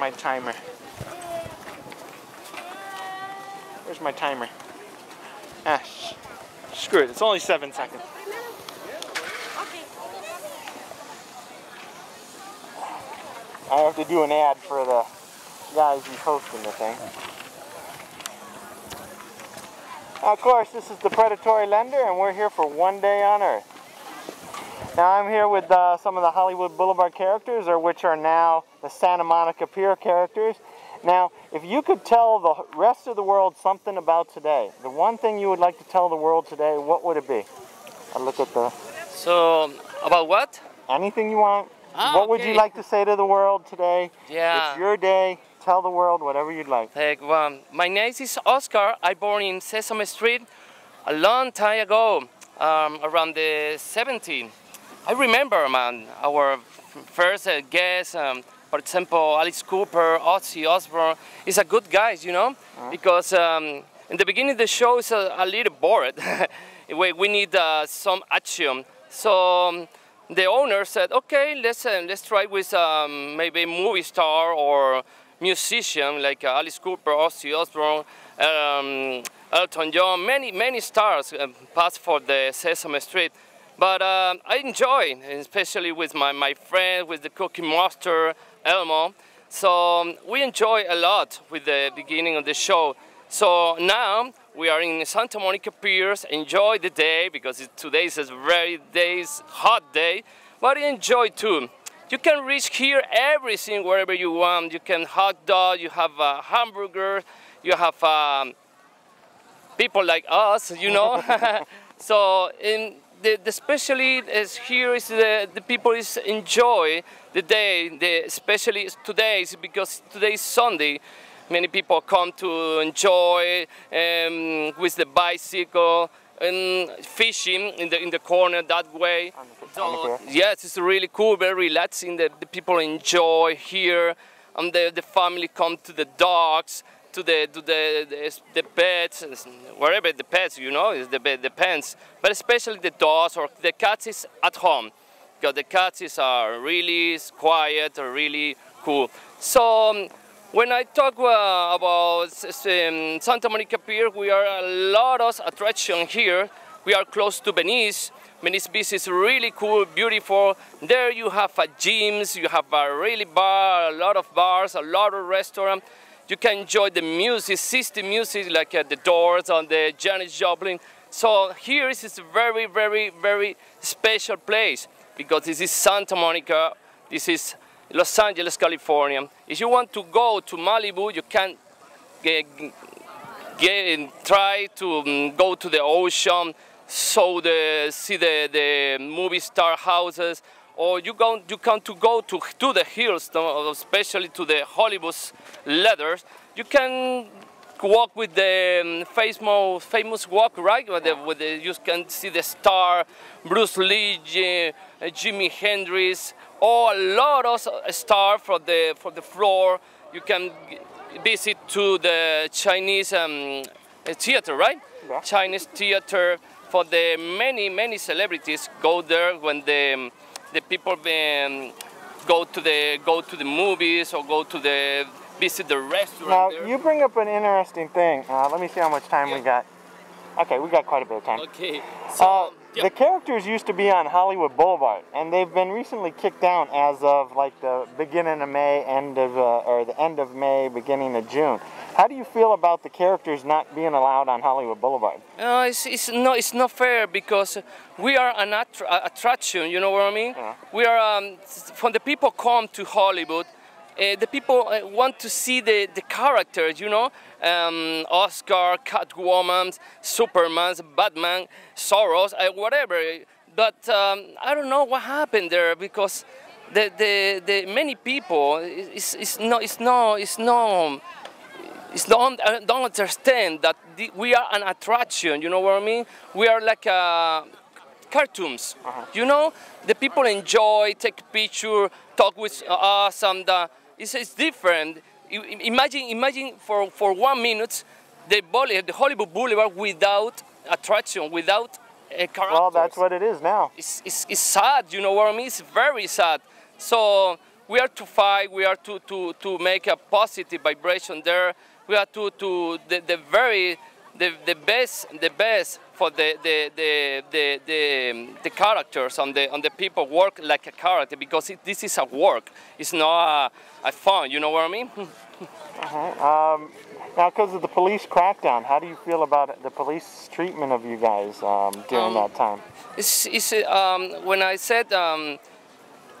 my timer? Where's my timer? Ah, screw it. It's only seven seconds. I have to do an ad for the guys who's hosting the thing. Of course, this is the Predatory Lender, and we're here for One Day on Earth. Now I'm here with uh, some of the Hollywood Boulevard characters, or which are now the Santa Monica Pier characters. Now, if you could tell the rest of the world something about today, the one thing you would like to tell the world today, what would it be? I look at the... So, about what? Anything you want. Ah, what would you like to say to the world today? Yeah. It's your day. Tell the world whatever you'd like. Like, um, my name is Oscar. I born in Sesame Street a long time ago, um, around the 17. I remember, man, our first uh, guest, um, for example, Alice Cooper, Ozzy Osbourne, is a good guys, you know, because um, in the beginning the show is a, a little bored. we, we need uh, some action. So um, the owner said, okay, let's uh, let's try with um, maybe a movie star or musician like uh, Alice Cooper, Ozzy Osbourne, um, Elton John, many many stars uh, passed for the Sesame Street. But uh, I enjoy, especially with my, my friend, with the Cookie Monster, Elmo. So um, we enjoy a lot with the beginning of the show. So now we are in Santa Monica Piers. Enjoy the day because it, today is a very days hot day, but enjoy too. You can reach here everything wherever you want. You can hot dog, you have a hamburger, you have um, people like us, you know. so in the, the especially is here is the, the people is enjoy the day, the, especially today is because today is Sunday. Many people come to enjoy um, with the bicycle and fishing in the in the corner that way. So, yes, it's really cool, very relaxing. The, the people enjoy here, and the, the family come to the dogs, to the to the the, the pets, wherever the pets, you know, is the the pets. But especially the dogs or the cats is at home, because the cats are really quiet, or really cool. So. um, when I talk uh, about um, Santa Monica Pier, we are a lot of attraction here. We are close to Venice. Venice Beach is really cool, beautiful. There you have a gyms, you have a really bar, a lot of bars, a lot of restaurants. You can enjoy the music, system music like uh, the Doors and the Janis Joplin. So here is a very, very, very special place because this is Santa Monica. This is Los Angeles, California. If you want to go to Malibu, you can get, get try to um, go to the ocean, so the see the, the movie star houses, or you go you can to go to to the hills, especially to the Hollywood leathers. You can walk with the um, famous famous walk, right? With the, with the, you can see the star, Bruce Lee, Ji- Jimi Hendrix, or a lot of stars for the for the floor. You can visit to the Chinese um, theater, right? Yeah. Chinese theater for the many many celebrities go there when the um, the people um, go to the go to the movies or go to the visit the restaurant. Now, there. you bring up an interesting thing. Uh, let me see how much time we got. Okay, we got quite a bit of time. Okay. Uh, yeah. The characters used to be on Hollywood Boulevard, and they've been recently kicked down as of like the beginning of May, end of uh, or the end of May, beginning of June. How do you feel about the characters not being allowed on Hollywood Boulevard? Uh, it's, it's, no, it's not fair because we are an attra- attraction, you know what I mean? Yeah. We are, um, when the people come to Hollywood, uh, the people uh, want to see the, the characters, you know? Um, Oscar, Catwoman, Superman, Batman, Zorros, uh, whatever. But um, I don't know what happened there because the, the, the many people, it's, it's, not, it's, not, it's not it's don't, I don't understand that the, we are an attraction, you know what I mean? We are like uh, cartoons, you know? The people enjoy, take picture, talk with us, and uh, it's, it's different. Imagine, imagine for, for one minute the, the Hollywood Boulevard without attraction, without a character Well, that's what it is now. it's, it's, it's sad, you know what I mean? It's very sad. So we are to fight, we are to, to, to make a positive vibration there. We are to, to the, the very, the, the best, the best for the, the, the, the, the, the characters and the, and the people work like a character because it, this is a work. It's not a, a fun, you know what I mean? Um, now, because of the police crackdown, how do you feel about the police treatment of you guys um, during Um, that time? It's, it's, um, when I said um,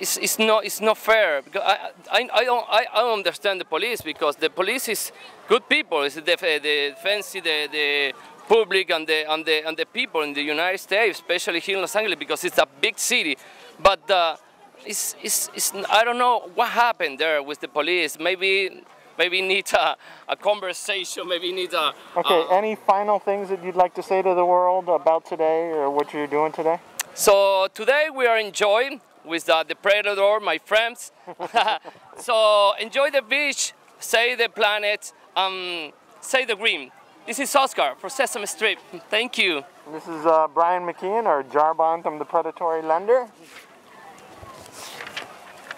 it's, it's, not, it's not fair because I, I, I, don't, I, I don't understand the police because the police is good people. It's the, the defense, the, the public and the, and, the, and the people in the United States, especially here in Los Angeles because it's a big city. But uh, it's, it's, it's, I don't know what happened there with the police. Maybe maybe need a, a conversation, maybe need a... Okay, uh, any final things that you'd like to say to the world about today or what you're doing today? So today we are enjoying with uh, the Predator, my friends. so enjoy the beach, save the planet, um, save the green. This is Oscar for Sesame Street. Thank you. This is uh, Brian McKeon, or Jarbon from the Predatory Lender.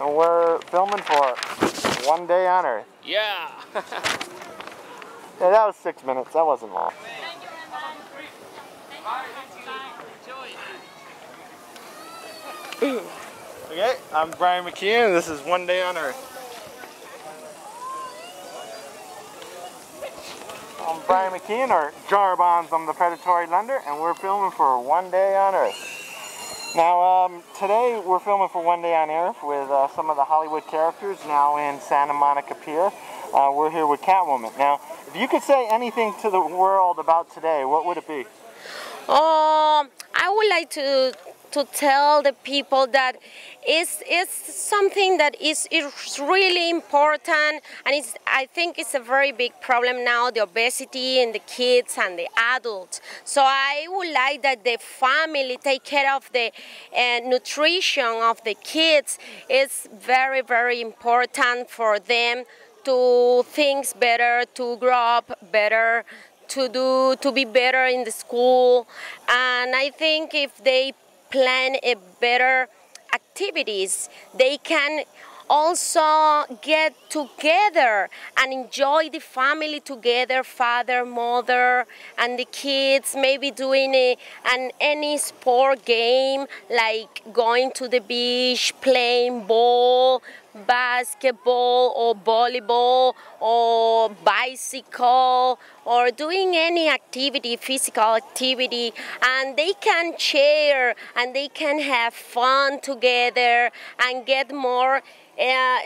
And we're filming for One Day on Earth. Yeah. Yeah, that was six minutes. That wasn't long. Okay, I'm Brian McKeon, this is One Day on Earth. I'm Brian McKeon, or Jarbon from the Predatory Lender, and we're filming for One Day on Earth. Now, um, today we're filming for One Day on Earth with uh, some of the Hollywood characters now in Santa Monica Pier. Uh, we're here with Catwoman. Now, if you could say anything to the world about today, what would it be? Um, I would like to to tell the people that it's, it's something that is, is really important and it's, I think it's a very big problem now, the obesity in the kids and the adults. So I would like that the family take care of the uh, nutrition of the kids. It's very, very important for them to think better, to grow up better, to do to be better in the school and i think if they plan a better activities. They can also get together and enjoy the family together father mother and the kids maybe doing a, an any sport game like going to the beach playing ball basketball or volleyball or bicycle or doing any activity, physical activity, and they can share and they can have fun together and get more. Uh,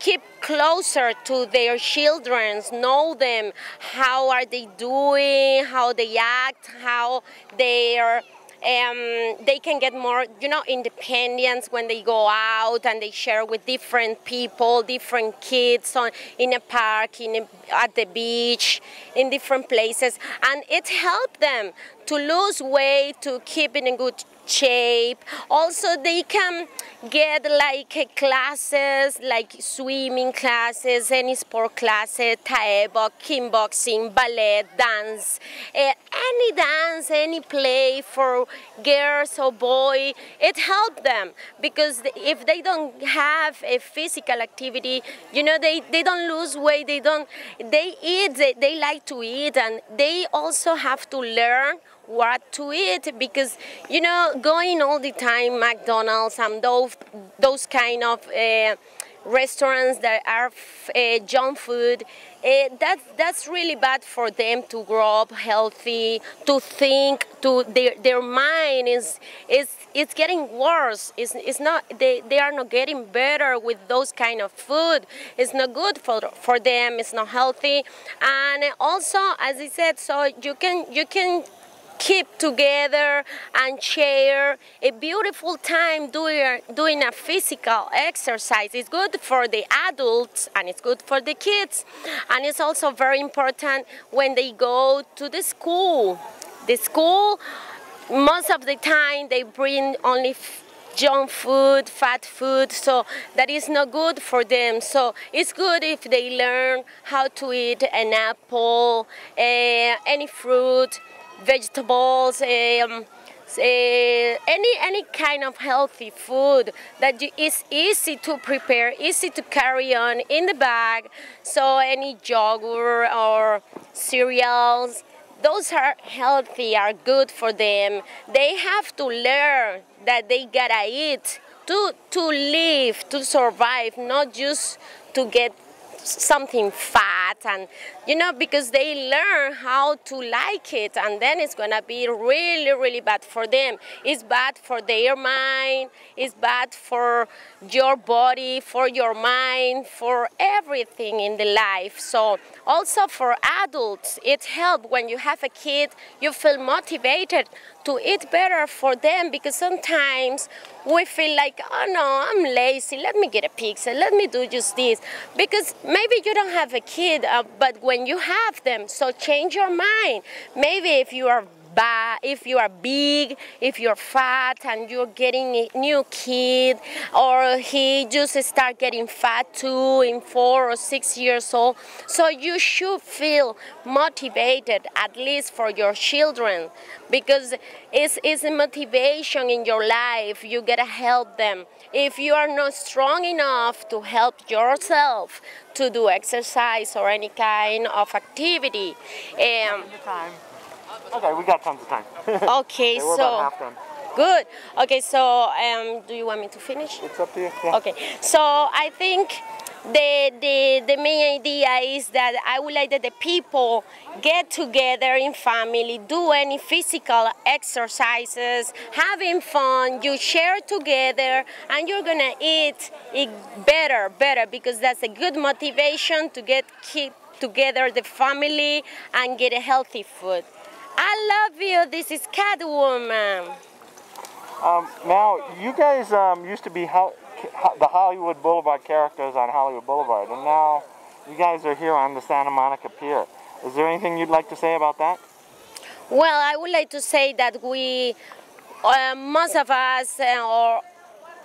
keep closer to their children, know them, how are they doing, how they act, how they are um, they can get more, you know, independence when they go out and they share with different people, different kids on, in a park, in a, at the beach, in different places, and it helped them to lose weight, to keep in a good shape. Also, they can get like classes, like swimming classes, any sport classes, Tae Bo, kickboxing, ballet, dance, uh, any dance, any play for girls or boy. It helps them because if they don't have a physical activity, you know, they, they don't lose weight. They don't. They eat. They, they like to eat, and they also have to learn what to eat because you know going all the time McDonald's and those those kind of uh, restaurants that are uh, junk food uh, that's that's really bad for them to grow up healthy to think to their their mind is is it's getting worse. It's, it's not they, they are not getting better with those kind of food. It's not good for for them. It's not healthy. And also as i said so you can you can keep together and share a beautiful time doing, doing a physical exercise. It's good for the adults and it's good for the kids. And it's also very important when they go to the school. The school, most of the time, they bring only junk food, fat food, so that is not good for them. So it's good if they learn how to eat an apple, uh, any fruit, vegetables, um, uh, any any kind of healthy food that you, is easy to prepare, easy to carry on in the bag. So any yogurt or cereals, those are healthy, are good for them. They have to learn that they gotta eat to to live, to survive, not just to get something fat and you know because they learn how to like it and then it's gonna be really really bad for them. It's bad for their mind it's bad for your body for your mind for everything in the life. So also for adults it helps. When you have a kid you feel motivated to eat better for them because sometimes we feel like, oh no, I'm lazy, let me get a pizza, let me do just this. Because maybe you don't have a kid, uh, but when you have them, so change your mind. Maybe if you are but if you are big, if you're fat and you're getting a new kid, or he just start getting fat too in four or six years old, so you should feel motivated at least for your children because it's, it's a motivation in your life. You gotta help them. If you are not strong enough to help yourself to do exercise or any kind of activity, um, Okay, we got tons of time. Okay, so about half done. good. Okay, so um, do you want me to finish? It's up to you. Yeah. Okay, so I think the, the the main idea is that I would like that the people get together in family, do any physical exercises, having fun. You share together, and you're gonna eat it better, better because that's a good motivation to get keep together the family and get a healthy food. I love you. This is Catwoman. Um, now, you guys um, used to be ho- ho- the Hollywood Boulevard characters on Hollywood Boulevard, and now you guys are here on the Santa Monica Pier. Is there anything you'd like to say about that? Well, I would like to say that we, uh, most of us, uh, or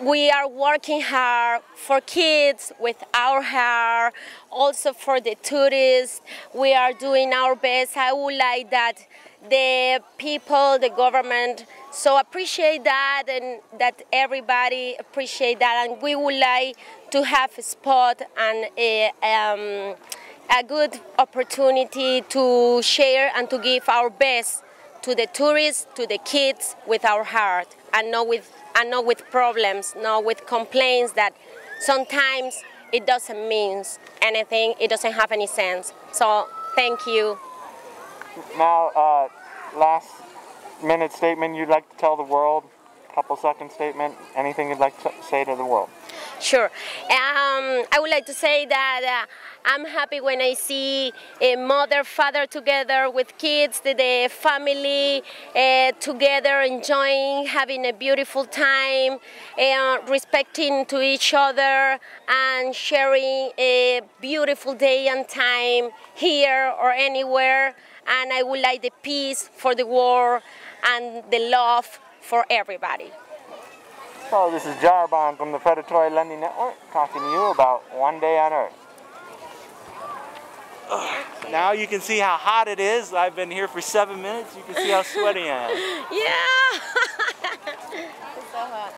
we are working hard for kids with our hair, also for the tourists. We are doing our best. I would like that the people, the government, so appreciate that and that everybody appreciate that. And we would like to have a spot and a, um, a good opportunity to share and to give our best to the tourists, to the kids with our heart and not with and not with problems, not with complaints that sometimes it doesn't mean anything, it doesn't have any sense. So thank you. Now, uh, last minute statement you'd like to tell the world? Couple second statement? Anything you'd like to say to the world? Sure. Um, I would like to say that uh, I'm happy when I see a mother, father together with kids, the, the family uh, together, enjoying, having a beautiful time, uh, respecting to each other, and sharing a beautiful day and time here or anywhere. And I would like the peace for the world and the love for everybody. So this is Jarbon from the Predatory Lending Network talking to you about One Day on Earth. Now you can see how hot it is. I've been here for seven minutes. You can see how sweaty I am. Yeah! it's so hot.